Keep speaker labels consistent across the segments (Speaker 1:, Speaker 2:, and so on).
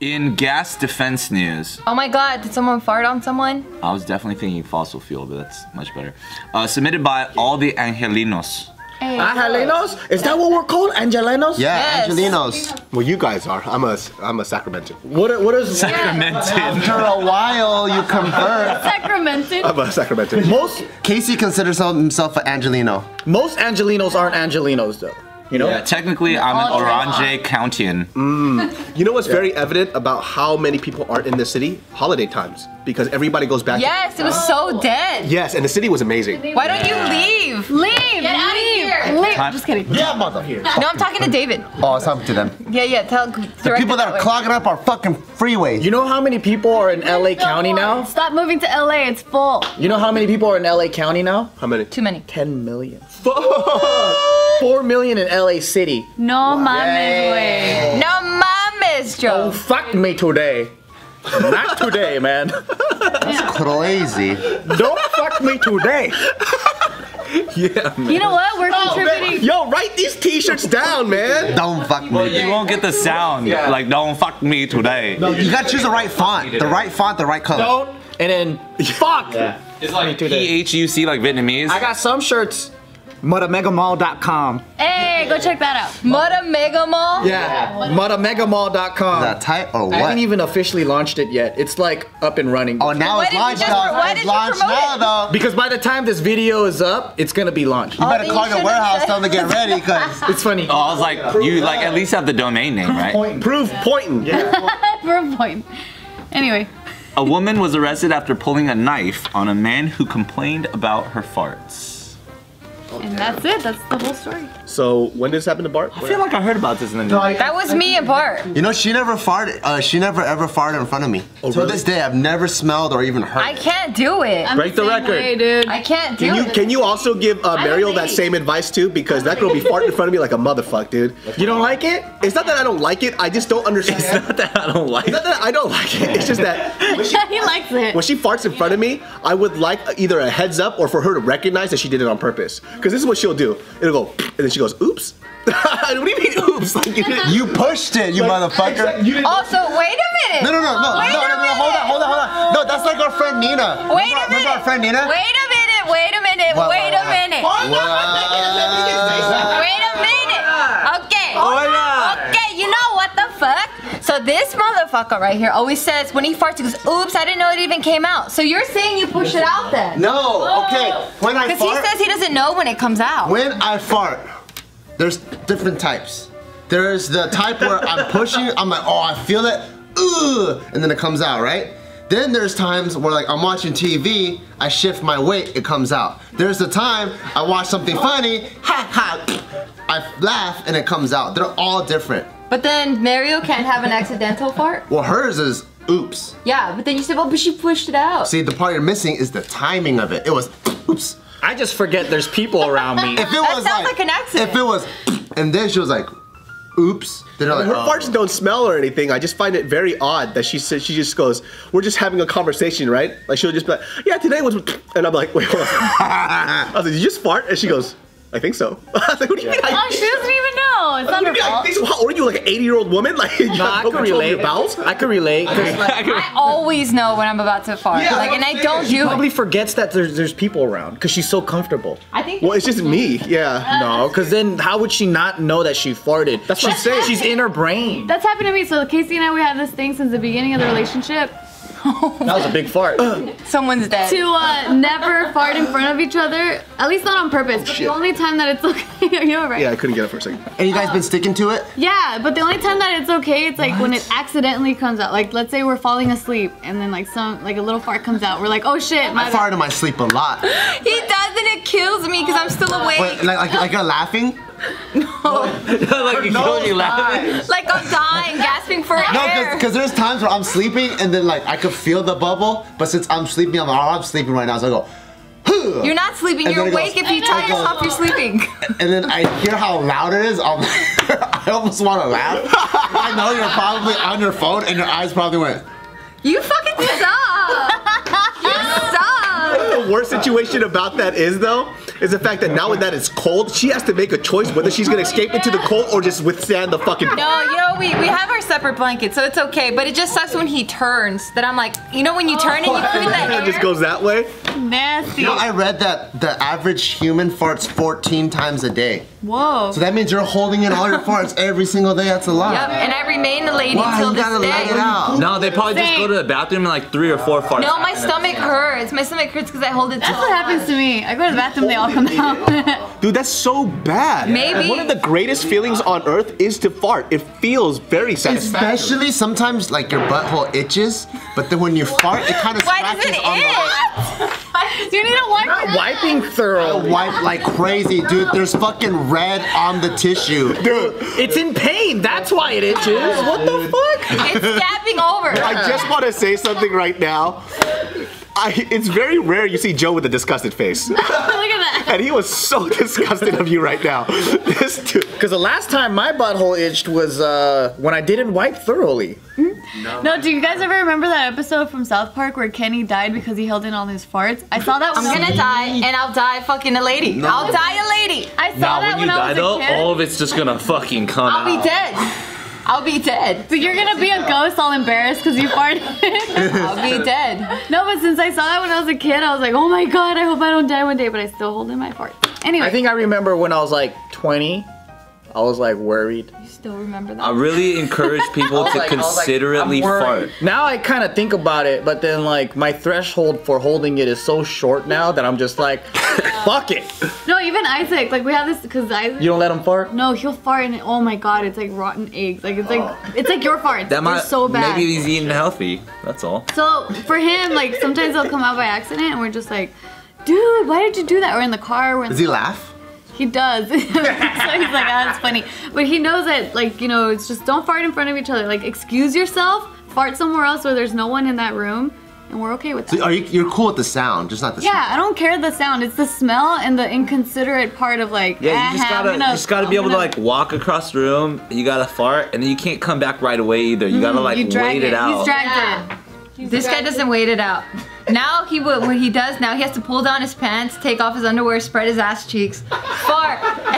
Speaker 1: In gas defense news,
Speaker 2: Oh my god, did someone fart on someone?
Speaker 1: I was definitely thinking fossil fuel, but that's much better. Uh, submitted by all the Angelinos.
Speaker 3: Angelinos? Is that what we're called? Angelinos?
Speaker 4: Yeah,
Speaker 2: Yes.
Speaker 4: Angelinos.
Speaker 5: Well, you guys are. I'm a, I'm a Sacramento.
Speaker 3: What, what is
Speaker 1: Sacramented.
Speaker 4: After a while, you convert.
Speaker 6: Sacramented.
Speaker 5: I'm a Sacramento.
Speaker 3: most
Speaker 4: Casey considers himself an Angelino.
Speaker 3: most Angelinos aren't Angelinos though. You know?
Speaker 1: Yeah, technically, I'm an Orange Countian. Mm.
Speaker 5: You know what's very evident about how many people aren't in the city? Holiday times. Because everybody goes back.
Speaker 2: Yes, it was so oh. dead.
Speaker 5: Yes, and the city was amazing.
Speaker 2: Why don't you leave?
Speaker 6: Leave.
Speaker 2: Get out of
Speaker 6: leave.
Speaker 2: here.
Speaker 6: Leave.
Speaker 1: Time-
Speaker 6: Just kidding.
Speaker 4: Yeah, mother. Here.
Speaker 2: No, I'm talking to David.
Speaker 4: Oh, it's up to them.
Speaker 2: Yeah, yeah, tell
Speaker 4: The people that are clogging up our fucking freeways.
Speaker 3: You know how many people are in LA County now?
Speaker 6: Stop moving to LA. It's full.
Speaker 3: You know how many people are in LA County now?
Speaker 5: How many?
Speaker 2: Too many.
Speaker 3: 10 million. Four million in LA City.
Speaker 6: No mames, way.
Speaker 2: No mames,
Speaker 3: Oh,
Speaker 2: Joe.
Speaker 3: fuck me today. Not today, man.
Speaker 4: That's crazy.
Speaker 3: Don't fuck me today.
Speaker 5: Yeah, man.
Speaker 6: You know what? We're oh, contributing.
Speaker 5: Yo, write these t-shirts down, man.
Speaker 4: Don't fuck me.
Speaker 1: You won't get the sound. Like, don't fuck me today.
Speaker 4: You gotta choose the right font. The right font, the right color.
Speaker 3: Don't. And then, fuck.
Speaker 1: It's like
Speaker 3: today.
Speaker 1: P-H-U-C, like Vietnamese.
Speaker 3: I got some shirts. MutaMegaMall.com.
Speaker 6: Hey, go check that out.
Speaker 2: Mutta Mega Mall?
Speaker 3: Yeah, MutaMegaMall.com.
Speaker 4: Is that tight or what?
Speaker 3: I haven't even officially launched it yet. It's like up and running.
Speaker 4: Oh, now
Speaker 2: Why
Speaker 4: it's launched,
Speaker 2: just-
Speaker 4: dog.
Speaker 2: why
Speaker 4: It's
Speaker 2: did you
Speaker 4: launched
Speaker 2: promote
Speaker 4: now,
Speaker 2: it?
Speaker 4: dog.
Speaker 3: Because by the time this video is up, it's gonna be launched.
Speaker 4: You oh, better
Speaker 2: then
Speaker 4: call
Speaker 2: you
Speaker 4: your warehouse, tell them to get ready, cause
Speaker 3: It's funny.
Speaker 1: Oh, I was like, you like at least have the domain name, right?
Speaker 5: Prove pointing.
Speaker 6: For a point. Anyway,
Speaker 1: A woman was arrested after pulling a knife on a man who complained about her farts.
Speaker 6: And that's it. That's the whole story.
Speaker 5: So when did this happen to Bart?
Speaker 1: I feel like I heard about this in the news.
Speaker 2: That was me and Bart.
Speaker 4: you know she never farted. Uh, she never ever farted in front of me. to
Speaker 5: really?
Speaker 4: this day, I've never smelled or even heard.
Speaker 2: I
Speaker 4: it.
Speaker 2: can't do it.
Speaker 6: I'm
Speaker 5: Break the
Speaker 6: same
Speaker 5: record.
Speaker 6: Way, dude.
Speaker 2: I can't do
Speaker 5: Can you
Speaker 2: it.
Speaker 5: can you also give uh, Mariel that same advice too? Because that girl be farting in front of me like a motherfucker, dude.
Speaker 3: You don't like it?
Speaker 5: It's not that I don't like it. I just don't understand. It's not that I don't like. It's not that I don't like it. It's just that when she,
Speaker 6: he likes it.
Speaker 5: when she farts in front of me, I would like either a heads up or for her to recognize that she did it on purpose. Because this is what she'll do. It'll go, and then she goes, "Oops." what do you mean, "Oops"? Like you didn't.
Speaker 4: You pushed it, you motherfucker.
Speaker 5: You didn't.
Speaker 2: Also, wait a minute.
Speaker 4: No, no, no, no,
Speaker 2: Wait
Speaker 4: no,
Speaker 2: a
Speaker 4: no, no, hold on, hold on, hold on. No, that's like our friend Nina.
Speaker 2: Wait
Speaker 4: remember,
Speaker 2: a minute.
Speaker 4: Remember our friend Nina?
Speaker 2: Wait a minute. Wait a minute.
Speaker 4: What,
Speaker 2: wait
Speaker 4: what,
Speaker 2: a
Speaker 4: what?
Speaker 2: minute.
Speaker 4: What?
Speaker 2: Wait a minute. Okay.
Speaker 3: Hola.
Speaker 2: Okay, you know what the fuck? So this motherfucker right here always says when he farts, he goes, oops, I didn't know it even came out. So you're saying you push it out then?
Speaker 4: No, okay. When I
Speaker 2: Because he says he doesn't know when it comes out.
Speaker 4: when I fart, there's different types. There's the type where I'm pushing, I'm like, oh, I feel it, ugh, and then it comes out, right? Then there's times where like I'm watching TV, I shift my weight, it comes out. There's the time I watch something funny, ha ha, I laugh and it comes out. They're all different.
Speaker 2: But then Mario can't have an accidental fart?
Speaker 4: Well, hers is oops.
Speaker 2: Yeah, but then you said, well, but she pushed it out.
Speaker 4: See, the part you're missing is the timing of it. It was oops.
Speaker 3: I just forget there's people around me.
Speaker 4: If it
Speaker 2: That
Speaker 4: was
Speaker 2: sounds
Speaker 4: like,
Speaker 2: like an accident.
Speaker 4: If it was, and then she was like, oops. Then I'm
Speaker 5: Her
Speaker 4: like, oh.
Speaker 5: farts don't smell or anything. I just find it very odd that she said she just goes, "We're just having a conversation, right?" Like she'll just be like, "Yeah, today was," and I'm like, "Wait, hold. I was like, "Did you just fart?" And she goes, "I think so." I was like, "What do you mean?"
Speaker 6: Oh, she doesn't even know. It's
Speaker 5: what
Speaker 6: not
Speaker 5: do
Speaker 6: her
Speaker 5: you mean I
Speaker 6: fault.
Speaker 5: think so? How old are you? Like an 80 year old woman? Like you
Speaker 3: No,
Speaker 5: have
Speaker 3: I
Speaker 5: no
Speaker 3: can
Speaker 5: control
Speaker 3: relate.
Speaker 5: your bowels?
Speaker 3: I can relate. 'cause
Speaker 2: I always know when I'm about to fart.
Speaker 5: Yeah,
Speaker 2: like, and I don't
Speaker 3: she
Speaker 2: do
Speaker 3: probably forgets that there's there's people around because she's so comfortable.
Speaker 2: I think.
Speaker 5: Well, it's just me. Yeah.
Speaker 3: No, because then how would she not know that she farted?
Speaker 5: That's what I'm
Speaker 3: she's,
Speaker 5: saying.
Speaker 3: She's in her brain.
Speaker 6: That's happened to me. So Casey and I, we had this thing since the beginning of the relationship
Speaker 3: That was a big fart.
Speaker 2: Someone's dead.
Speaker 6: to uh, never fart in front of each other. At least not on purpose. But the only time that it's okay, you know, right?
Speaker 5: Yeah, I couldn't get it for a second.
Speaker 4: and you guys been sticking to it?
Speaker 6: Yeah, but the only time that it's okay, it's like when it accidentally comes out. Like, let's say we're falling asleep and then like some like a little fart comes out. We're like, oh shit, my
Speaker 4: I fart in my sleep a lot.
Speaker 2: He does and it kills me because I'm still awake.
Speaker 4: Wait, like, like, like you're laughing?
Speaker 1: like you killed you laughing.
Speaker 2: Like I'm dying, gasping for
Speaker 4: No,
Speaker 2: air.
Speaker 4: because there's times where I'm sleeping and then like I could feel the bubble, but since I'm sleeping, I'm like, oh, I'm sleeping right now, so I go, "Huh."
Speaker 2: You're not sleeping.
Speaker 4: And
Speaker 2: You're awake
Speaker 4: goes-
Speaker 2: if you tell
Speaker 4: it goes-
Speaker 2: yourself you're sleeping.
Speaker 4: and then I hear how loud it is. I'm, I almost want to laugh. I know you're probably on your phone and your eyes probably went.
Speaker 2: You fucking suck. you suck.
Speaker 5: The worst situation about that is though, is the fact that now that it's cold, she has to make a choice whether she's gonna escape into the cold or just withstand the fucking.
Speaker 2: No, you know, we, we have our separate blankets, so it's okay. But it just sucks when he turns. That I'm like, you know, when you turn and you feel that
Speaker 5: It
Speaker 2: air.
Speaker 5: just goes that way.
Speaker 6: Nasty.
Speaker 4: You know, I read that the average human farts 14 times a day.
Speaker 6: Whoa.
Speaker 4: So that means you're holding in all your farts every single day. That's a lot.
Speaker 2: Yep, and I remain a lady
Speaker 4: Why?
Speaker 2: till
Speaker 4: You
Speaker 2: this
Speaker 4: gotta let it out.
Speaker 1: No, they probably just go to the bathroom and like three or four farts.
Speaker 2: No, my
Speaker 1: happen at the
Speaker 2: stomach hurts. My stomach hurts because I hold it.
Speaker 6: That's what happens to me. I go to the bathroom, they all come out.
Speaker 5: Dude, that's so bad.
Speaker 2: Maybe.
Speaker 5: And one of the greatest feelings on earth is to fart. It feels very satisfactory.
Speaker 4: Especially sometimes like your butthole itches, but then when you fart, it kind of
Speaker 2: Why does
Speaker 4: scratches
Speaker 2: it
Speaker 4: on the
Speaker 2: itch?
Speaker 6: you need to wipe it.
Speaker 3: Wiping thoroughly.
Speaker 4: wipe like crazy, dude. There's fucking red on the tissue.
Speaker 5: Dude,
Speaker 3: It's in pain. That's why it itches. What the fuck?
Speaker 2: It's scabbing over.
Speaker 5: I just want to say something right now. I, it's very rare you see Joe with a disgusted face.
Speaker 6: Look at that.
Speaker 5: And he was so disgusted of you right now. This dude.
Speaker 3: Because the last time my butthole itched was uh, when I didn't wipe thoroughly.
Speaker 6: No, do you guys ever remember that episode from South Park where Kenny died because he held in all his farts? I saw that when
Speaker 2: I'm
Speaker 6: when I
Speaker 2: gonna die, and I'll die fucking a lady. I'll die a lady.
Speaker 6: I saw
Speaker 1: Now,
Speaker 6: that
Speaker 1: when you
Speaker 6: when I
Speaker 1: die
Speaker 6: was
Speaker 1: though,
Speaker 6: a kid.
Speaker 1: all of it's just gonna fucking come out.
Speaker 2: I'll
Speaker 1: out.
Speaker 2: be dead. I'll be dead.
Speaker 6: But you're gonna be a ghost all embarrassed because you farted.
Speaker 2: I'll be dead.
Speaker 6: no, but since I saw that when I was a kid, I was like, oh my god, I hope I don't die one day, but I still hold in my fart. Anyway,
Speaker 3: I think I remember when I was like 20, I was like worried.
Speaker 6: You still remember that.
Speaker 1: I really encourage people to
Speaker 3: like- I was like,
Speaker 1: considerately fart.
Speaker 3: Now I kind of think about it, but then like my threshold for holding it is so short now that I'm just like, fuck it.
Speaker 6: no, even Isaac, like we have this because Isaac.
Speaker 3: You don't let him fart?
Speaker 6: no, he'll fart and oh my god, it's like rotten eggs. Like it's like oh. it's like your farts.
Speaker 1: That might
Speaker 6: so bad.
Speaker 1: maybe he's eating healthy. That's all.
Speaker 6: So for him, like sometimes they'll come out by accident, and we're just like, dude, why did you do that? We're in the car. We're in
Speaker 4: Does he laugh?
Speaker 6: He does. so he's like, ah, that's funny. But he knows that, like, you know, it's just don't fart in front of each other. Like, excuse yourself, fart somewhere else where there's no one in that room, and we're okay with that.
Speaker 4: So are you? You're cool with the sound, just not the
Speaker 6: Yeah, I don't care the sound. It's the smell and the inconsiderate part of like.
Speaker 1: Yeah, you just
Speaker 6: "Ah,
Speaker 1: gotta,
Speaker 6: gonna-
Speaker 1: you just gotta be able to
Speaker 6: gonna-"
Speaker 1: like walk across the room. You gotta fart, and then you can't come back right away either. You gotta like
Speaker 6: Mm, you
Speaker 1: wait it, out.
Speaker 6: He's dragged
Speaker 2: Yeah.
Speaker 6: it.
Speaker 2: This guy doesn't wait it out. Now he will. What he does now, he has to pull down his pants, take off his underwear, spread his ass cheeks, fart.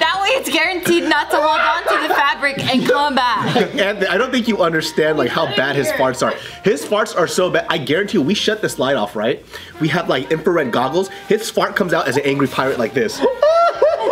Speaker 2: that way, it's guaranteed not to hold on to the fabric and come back.
Speaker 5: And I don't think you understand like how bad his farts are. His farts are so bad. I guarantee you, we shut this light off, right? We have like infrared goggles. His fart comes out as an angry pirate like this.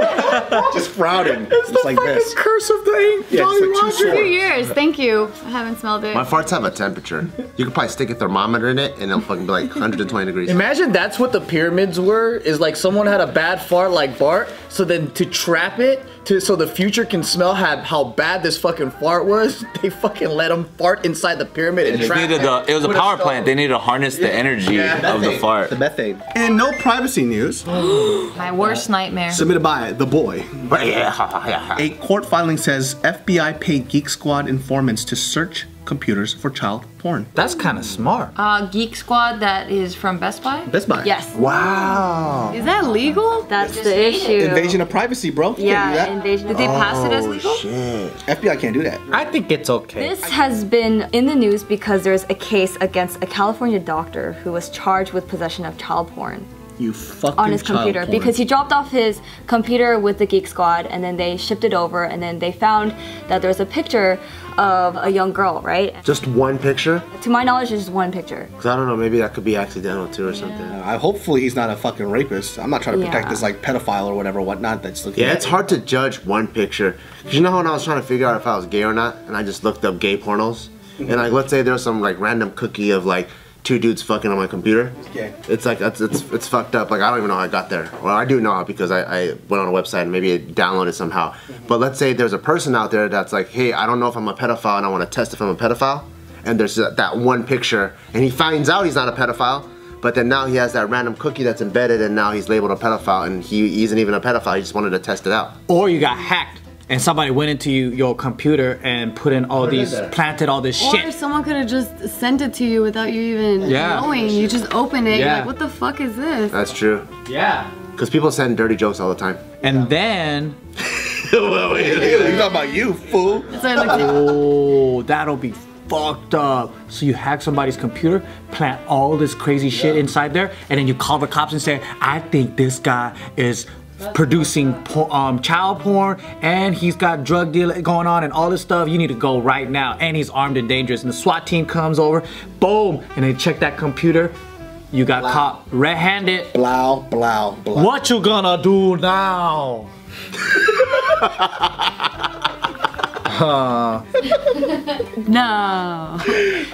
Speaker 5: Just frowning. Just like this.
Speaker 3: Curse of the ink,
Speaker 5: Yeah,
Speaker 3: Jolly
Speaker 5: it's like two
Speaker 3: Roger.
Speaker 6: Two years. Thank you. I haven't smelled it.
Speaker 4: My farts have a temperature. You could probably stick a thermometer in it, and it'll fucking be like 120 degrees.
Speaker 3: Imagine that's what the pyramids were. Is like someone had a bad fart like Bart, so then to trap it, to so the future can smell how, how bad this fucking fart was, they fucking let him fart inside the pyramid and
Speaker 1: They
Speaker 3: trap
Speaker 1: needed
Speaker 3: it.
Speaker 1: the, it was a power
Speaker 3: stone.
Speaker 1: plant. They needed to harness the energy of the fart.
Speaker 5: The methane. And no privacy news.
Speaker 2: My worst nightmare.
Speaker 5: Submitted by the boy.
Speaker 4: Yeah.
Speaker 5: A court filing says FBI paid Geek Squad informants to search computers for child porn.
Speaker 3: That's kind of smart.
Speaker 2: Uh, Geek Squad that is from Best Buy.
Speaker 5: Best Buy.
Speaker 2: Yes.
Speaker 4: Wow.
Speaker 6: Is that legal?
Speaker 7: That's the issue.
Speaker 5: Invasion of privacy, bro. You
Speaker 7: Yeah, invasion.
Speaker 2: Did they pass it as
Speaker 4: Oh
Speaker 2: legal?
Speaker 4: shit.
Speaker 5: FBI can't do that.
Speaker 3: I think it's okay.
Speaker 7: This has been in the news because there's a case against a California doctor who was charged with possession of child porn
Speaker 5: You fucking
Speaker 7: on his
Speaker 5: child
Speaker 7: computer
Speaker 5: porn.
Speaker 7: because he dropped off his computer with the Geek Squad and then they shipped it over and then they found that there's a picture of a young girl, right?
Speaker 4: Just one picture?
Speaker 7: To my knowledge, there's just one picture.
Speaker 4: Cause I don't know. Maybe that could be accidental too, or something.
Speaker 5: Uh, I hopefully he's not a fucking rapist. I'm not trying to protect
Speaker 7: Yeah.
Speaker 5: this like pedophile or whatever, whatnot. That's looking.
Speaker 4: Yeah,
Speaker 5: at
Speaker 4: it's hard to judge one picture. Cause you know when I was trying to figure out if I was gay or not, and I just looked up gay pornos, mm-hmm. and like let's say there's some like random cookie of like two dudes fucking on my computer.
Speaker 5: gay.
Speaker 4: It's like that's it's it's fucked up. Like I don't even know how I got there. Well, I do know how because I, I went on a website and maybe it downloaded somehow. Mm-hmm. But let's say there's a person out there that's like, hey, I don't know if I'm a pedophile and I want to test if I'm a pedophile. And there's that, one picture, and he finds out he's not a pedophile. But then now he has that random cookie that's embedded, and now he's labeled a pedophile, and he isn't even a pedophile. He just wanted to test it out.
Speaker 8: Or you got hacked and somebody went into you, your computer and put in all these, planted all this
Speaker 6: Or
Speaker 8: shit.
Speaker 6: someone could have just sent it to you without you even
Speaker 8: Yeah.
Speaker 6: knowing. You just open it. You're
Speaker 8: Yeah.
Speaker 6: like, what the fuck is this?
Speaker 4: That's true.
Speaker 8: Yeah.
Speaker 4: Because people send dirty jokes all the time.
Speaker 8: And then,
Speaker 5: He's talking about you, fool.
Speaker 6: So I looked at
Speaker 8: oh, that'll be
Speaker 3: fucked up. So you hack somebody's computer, plant all this crazy shit inside there, and then you call the cops and say, I think this guy is producing po- um, child porn and he's got drug dealing going on and all this stuff. You need to go right now. And he's armed and dangerous. And the SWAT team comes over, boom, and they check that computer. You got caught red-handed.
Speaker 5: Blow, blow, blow.
Speaker 3: What you gonna do now?
Speaker 7: No.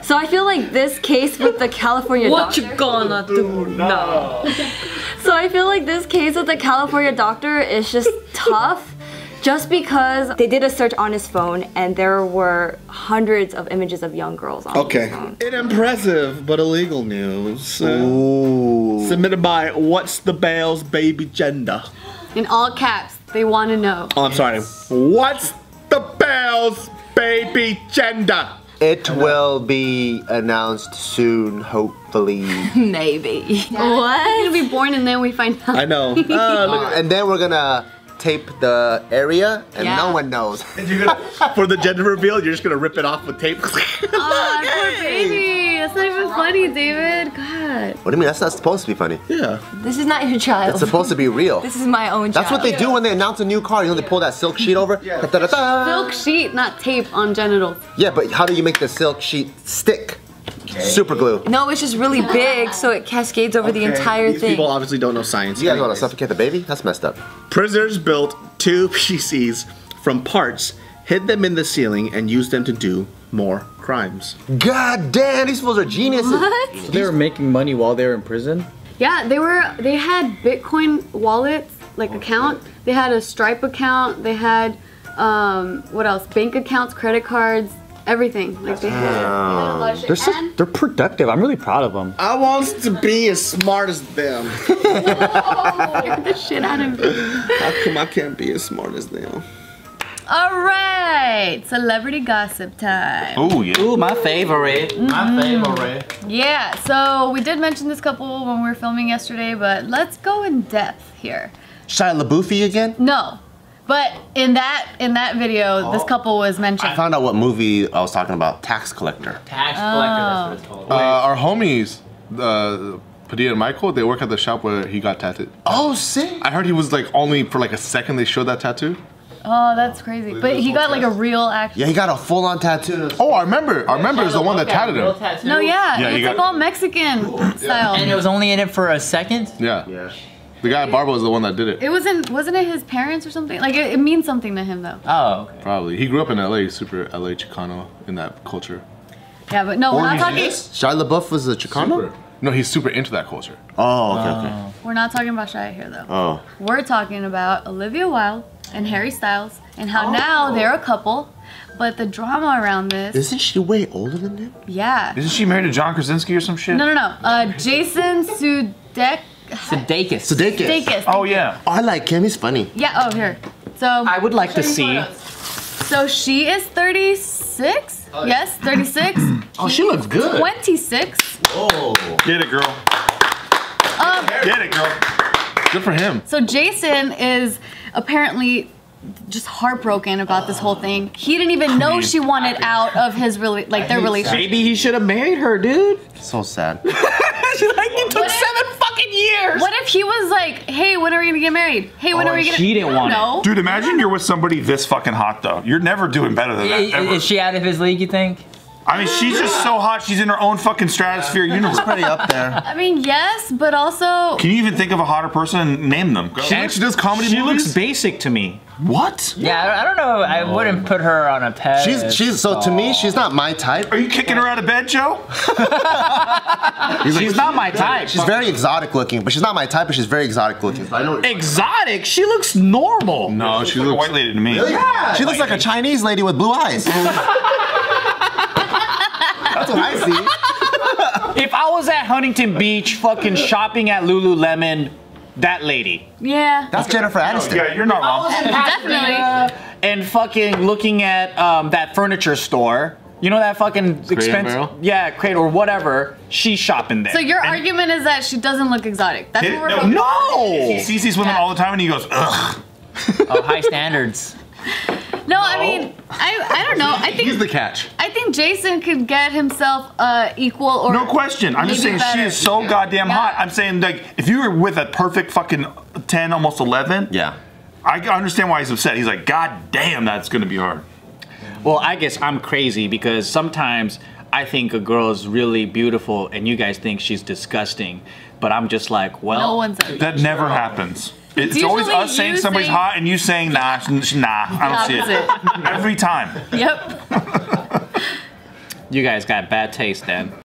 Speaker 7: So I feel like this case with the California
Speaker 2: What
Speaker 7: doctor.
Speaker 2: you gonna do now?
Speaker 7: So I feel like this case with the California doctor is just tough. Just because they did a search on his phone and there were hundreds of images of young girls on
Speaker 5: Okay.
Speaker 7: his phone.
Speaker 5: Impressive but illegal news. Uh, submitted by What's the Bale's Baby Gender.
Speaker 6: In all caps, they want to know.
Speaker 5: Oh, I'm sorry. What's the Bale's Baby Gender?
Speaker 4: It will be announced soon, hopefully.
Speaker 2: Maybe.
Speaker 6: He's gonna be born and then we find out.
Speaker 5: I know. Uh, look
Speaker 4: Uh, and then we're gonna tape the area, and
Speaker 2: Yeah.
Speaker 4: no one knows.
Speaker 5: at- for the gender reveal, you're just gonna rip it off with tape.
Speaker 6: Oh, poor baby. That's not even funny, David. God.
Speaker 4: What do you mean? That's not supposed to be funny.
Speaker 5: yeah.
Speaker 2: This is not your child.
Speaker 4: It's supposed to be real.
Speaker 2: This is my own child.
Speaker 4: That's what they do when they announce a new car. You know, they pull that silk sheet over. Da-da-da-da.
Speaker 6: Silk sheet, not tape on genitals.
Speaker 4: Yeah, but how do you make the silk sheet stick? Super glue.
Speaker 2: No, it's just really big, so it cascades over the entire
Speaker 5: These
Speaker 2: thing.
Speaker 5: people obviously don't know science.
Speaker 4: You guys want to suffocate the baby? That's messed up.
Speaker 5: Prisoners built two PCs from parts, hid them in the ceiling, and used them to do more crimes.
Speaker 4: God damn, these fools are geniuses.
Speaker 3: So they were making money while they were in prison?
Speaker 6: Yeah, they were. They had Bitcoin wallets, like account. They had a Stripe account. They had um, what else? Bank accounts, credit cards, everything. Like they had, they had a lot of shit.
Speaker 3: They're so, they're productive. I'm really proud of them.
Speaker 5: I want to be as smart as them.
Speaker 6: scared the shit out of me.
Speaker 5: How come I can't be as smart as them?
Speaker 6: All right, celebrity gossip time.
Speaker 9: Oh yeah.
Speaker 3: Ooh, my favorite. My favorite.
Speaker 6: Yeah, so we did mention this couple when we were filming yesterday, but let's go in depth here.
Speaker 4: Shia LaBeouf again?
Speaker 6: No, but in that in that video, this couple was mentioned.
Speaker 4: I found out what movie I was talking about. Tax Collector.
Speaker 3: Tax collector, that's what it's called.
Speaker 10: Uh, our homies, uh, Padilla and Michael, they work at the shop where he got tattooed.
Speaker 4: Oh, sick.
Speaker 10: I heard he was like only for like a second they showed that tattoo.
Speaker 6: Oh, that's crazy. But he got like a real action.
Speaker 4: Yeah, he got a full-on tattoo.
Speaker 10: Oh, I remember. I remember is the one that tatted him.
Speaker 6: No, yeah,
Speaker 10: Yeah,
Speaker 6: it's like
Speaker 10: got-
Speaker 6: all Mexican style.
Speaker 11: And it was only in it for a second?
Speaker 10: Yeah. Yeah. The guy at Barbo is the one that did it.
Speaker 6: It wasn't wasn't it his parents or something? Like it, it means something to him though.
Speaker 11: Oh, okay.
Speaker 10: Probably. He grew up in LA, super LA Chicano in that culture.
Speaker 6: Yeah, but no, we're not talking.
Speaker 4: Shia LaBeouf was a Chicano?
Speaker 10: No, he's super into that culture.
Speaker 4: Oh, okay, okay. Oh.
Speaker 6: We're not talking about Shia here though.
Speaker 4: Oh.
Speaker 6: We're talking about Olivia Wilde and Harry Styles and how now they're a couple, but the drama around this.
Speaker 4: Isn't she way older than him?
Speaker 6: Yeah.
Speaker 9: Isn't she married to John Krasinski or some shit?
Speaker 6: No, no, no. Uh, Jason Sudeikis.
Speaker 11: Sudeikis.
Speaker 4: Sudeikis.
Speaker 6: Sudeikis.
Speaker 9: Oh yeah.
Speaker 4: Oh, I like him. He's funny.
Speaker 6: Yeah. Oh, here. So.
Speaker 3: I would like to see.
Speaker 6: So she is 36. Yes, 36.
Speaker 4: Oh, she looks good.
Speaker 6: 26.
Speaker 9: Get it, girl.
Speaker 6: Um,
Speaker 9: Get it, girl.
Speaker 10: Good for him.
Speaker 6: So Jason is apparently just heartbroken about this whole thing. He didn't even know she wanted out of his really like their relationship.
Speaker 3: Maybe he should have married her, dude.
Speaker 4: So sad.
Speaker 3: She's like, you took
Speaker 6: What if-
Speaker 3: seven fucking years.
Speaker 6: What if he was like, "Hey, when are we gonna get married? Hey, when
Speaker 3: Oh,
Speaker 6: are we gonna?"
Speaker 3: she didn't want it.
Speaker 6: No.
Speaker 9: Dude, imagine you're with somebody this fucking hot though. You're never doing better than that.
Speaker 11: Is,
Speaker 9: ever.
Speaker 11: Is she out of his league, you think?
Speaker 9: I mean, she's just so hot. She's in her own fucking stratosphere universe.
Speaker 4: Pretty up there.
Speaker 6: I mean, yes, but also
Speaker 9: Can you even think of a hotter person and name them?
Speaker 10: And she does comedy
Speaker 3: She
Speaker 10: movies.
Speaker 3: looks basic to me.
Speaker 9: What?
Speaker 11: Yeah, I- I don't know. I oh wouldn't put her on a pet.
Speaker 4: She's she's so to me she's not my type.
Speaker 9: Are you kicking her out of bed, Joe?
Speaker 3: She's not my type.
Speaker 4: She's very exotic looking, but she's not my type. But she's very exotic looking. I know.
Speaker 3: exotic. She looks normal.
Speaker 10: no, she
Speaker 9: She's a
Speaker 10: looks.
Speaker 9: white lady to me. Yeah.
Speaker 4: She looks like a Chinese lady with blue eyes. That's what I see.
Speaker 3: If I was at Huntington Beach, fucking shopping at Lululemon, that lady,
Speaker 6: yeah,
Speaker 4: That's Jennifer Aniston.
Speaker 9: Yeah, you're not wrong.
Speaker 6: definitely.
Speaker 3: and fucking looking at um, that furniture store. You know that fucking expensive, yeah, crate or whatever. She's shopping there.
Speaker 6: So your
Speaker 3: And-
Speaker 6: argument is that she doesn't look exotic. That's what we're
Speaker 9: No,
Speaker 6: focusing on.
Speaker 3: no.
Speaker 9: He sees these women all the time and he goes, ugh.
Speaker 11: Oh, high standards.
Speaker 6: No, I mean, I, I don't know. I
Speaker 4: He's
Speaker 6: think
Speaker 4: the catch.
Speaker 6: I think Jason could get himself uh, equal or
Speaker 9: No question. I'm just saying
Speaker 6: maybe
Speaker 9: she
Speaker 6: better.
Speaker 9: is so goddamn hot. I'm saying like if you were with a perfect fucking 10, almost 11,
Speaker 4: Yeah.
Speaker 9: I understand why he's upset. He's like, God damn, that's gonna be hard.
Speaker 3: Well, I guess I'm crazy because sometimes I think a girl is really beautiful and you guys think she's disgusting. But I'm just like, well,
Speaker 6: No one's ever.
Speaker 9: That never happens. It's,
Speaker 6: It's
Speaker 9: always us saying somebody's
Speaker 6: saying-
Speaker 9: hot and you saying nah, nah. I don't see it every time.
Speaker 6: Yep.
Speaker 3: you guys got bad taste then.